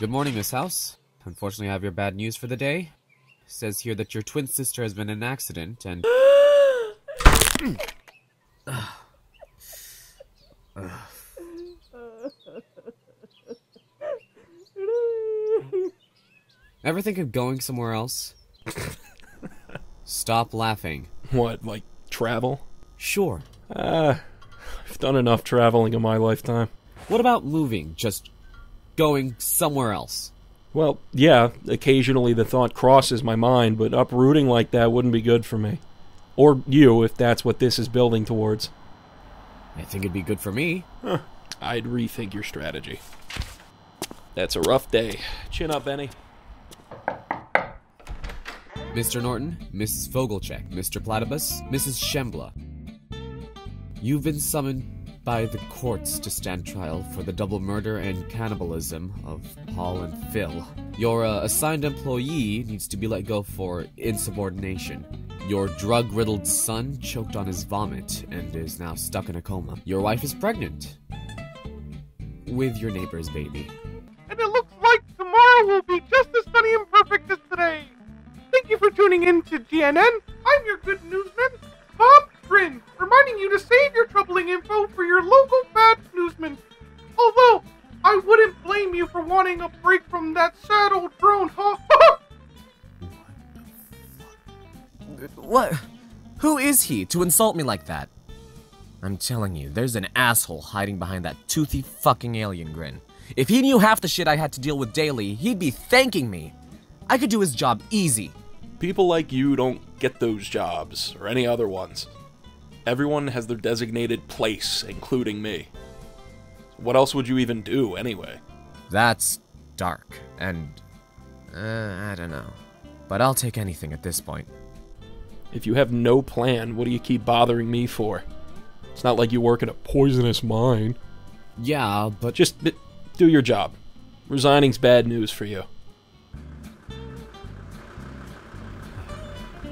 Good morning, Miss House. Unfortunately, I have your bad news for the day. says here that your twin sister has been in an accident and. Ever think of going somewhere else? Stop laughing. What, like travel? Sure. Uh, I've done enough traveling in my lifetime. What about moving? Just going somewhere else? Well, yeah, occasionally the thought crosses my mind, but uprooting like that wouldn't be good for me. Or you, if that's what this is building towards. I think it'd be good for me. Huh. I'd rethink your strategy. That's a rough day. Chin up, Benny. Mr. Norton, Mrs. Vogelcheck, Mr. Platypus, Mrs. Shembla. You've been summoned by the courts to stand trial for the double murder and cannibalism of Paul and Phil. Your uh, assigned employee needs to be let go for insubordination. Your drug riddled son choked on his vomit and is now stuck in a coma. Your wife is pregnant. With your neighbor's baby. And it looks like tomorrow will be just as sunny and perfect as today. Thank you for tuning in to GNN. I'm your good reminding you to save your troubling info for your local bad newsman. Although, I wouldn't blame you for wanting a break from that sad old drone, huh? What? Who is he to insult me like that? I'm telling you, there's an asshole hiding behind that toothy fucking alien grin. If he knew half the shit I had to deal with daily, he'd be thanking me. I could do his job easy. People like you don't get those jobs, or any other ones. Everyone has their designated place, including me. What else would you even do, anyway? That's dark, and. Uh, I don't know. But I'll take anything at this point. If you have no plan, what do you keep bothering me for? It's not like you work in a poisonous mine. Yeah, but. Just do your job. Resigning's bad news for you.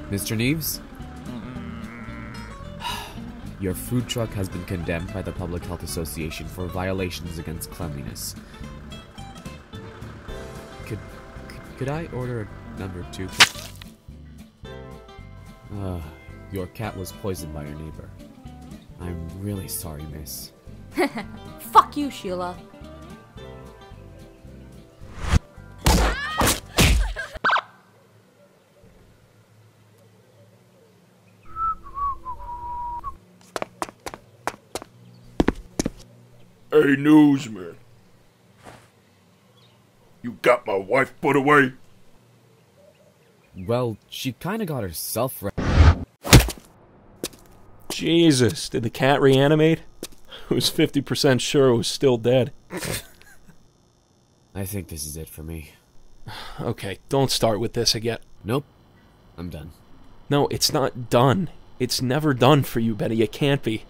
Mr. Neves? Your food truck has been condemned by the Public Health Association for violations against cleanliness. Could, could, I order a number two? Uh, your cat was poisoned by your neighbor. I'm really sorry, miss. Fuck you, Sheila. Hey, newsman. You got my wife put away? Well, she kinda got herself right. Jesus, did the cat reanimate? I was 50% sure it was still dead. I think this is it for me. Okay, don't start with this again. Nope. I'm done. No, it's not done. It's never done for you, Benny. It can't be.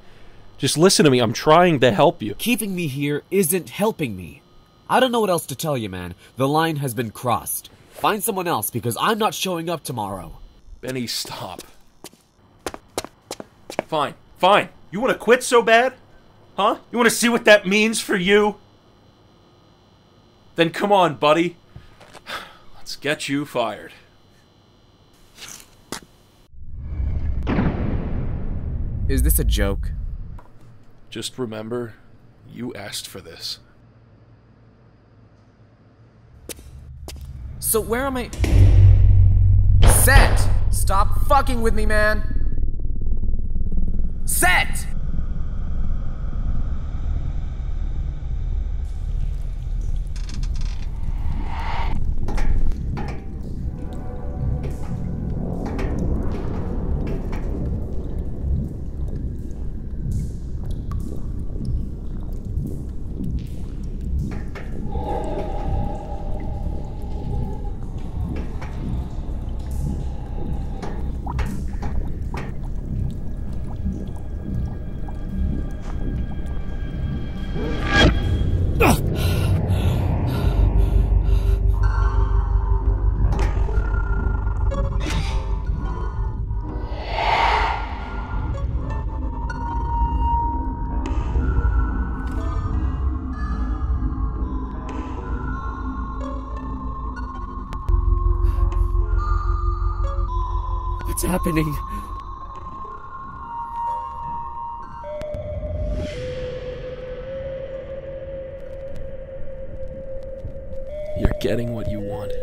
Just listen to me. I'm trying to help you. Keeping me here isn't helping me. I don't know what else to tell you, man. The line has been crossed. Find someone else because I'm not showing up tomorrow. Benny, stop. Fine, fine. You want to quit so bad? Huh? You want to see what that means for you? Then come on, buddy. Let's get you fired. Is this a joke? Just remember, you asked for this. So where am I? Set! Stop fucking with me, man! Happening? You're getting what you wanted.